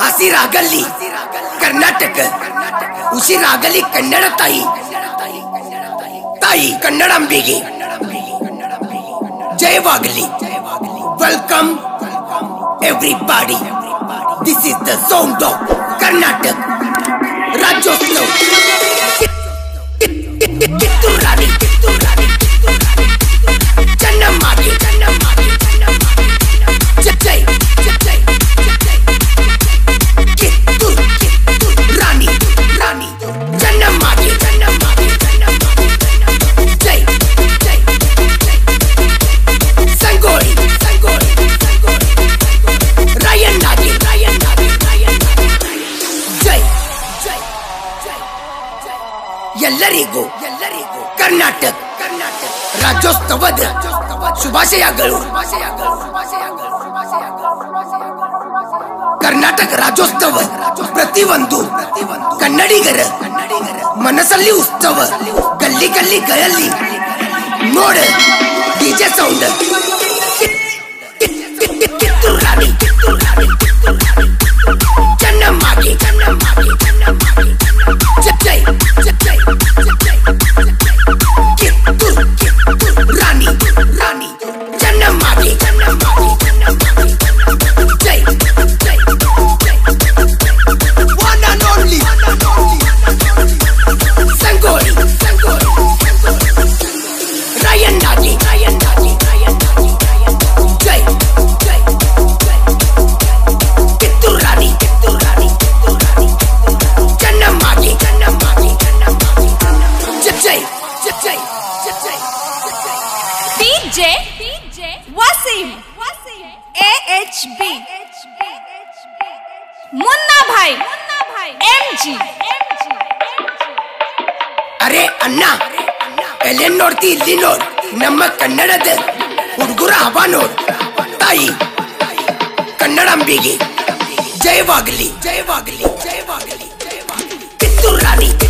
ಹಸಿರಾಗಲ್ಲಿ ಕರ್ನಾಟಕ ಉಸಿರಾಗಲಿ ಕನ್ನಡ ತಾಯಿ ತಾಯಿ ಕನ್ನಡಾಂಬೆಗೆ ಜಯವಾಗಲಿ welcome everybody this is the sound of Karnataka ಎಲ್ಲರಿಗೂ ಎಲ್ಲರಿಗೂ ಕರ್ನಾಟಕ ಕರ್ನಾಟಕ ರಾಜ್ಯೋತ್ಸವದ ಶುಭಾಶಯಗಳು ಕರ್ನಾಟಕ ರಾಜ್ಯೋತ್ಸವ ಪ್ರತಿಯೊಂದು ಕನ್ನಡಿಗರ ಮನಸ್ಸಲ್ಲಿ ಉತ್ಸವ ಗಲ್ಲಿ ಗಲ್ಲಿಗಳಲ್ಲಿ ನೋಡ DJ sound DJ Wasim Wasim AHB Munna भाई मुन्ना भाई MG ಅರೆ ಅಣ್ಣ ಎಲೆ ನೋಡ್ತಿ ಇಲ್ಲಿ ನೋಡ್ ನಮ್ಮ ಕನ್ನಡದ ಹುಡುಗರ ಹವ ನೋಡ್ ತಾಯಿ ಕನ್ನಡಂಬಿಗೆ ಜಯವಾಗಲಿ ಜಯವಾಗಲಿ ಜಯವಾಗಲಿ ಜಯವಾಗಲಿ ಕಿತ್ತೂರು ರಾಣಿ ಕಿತ್ತೂರು ರಾಣಿ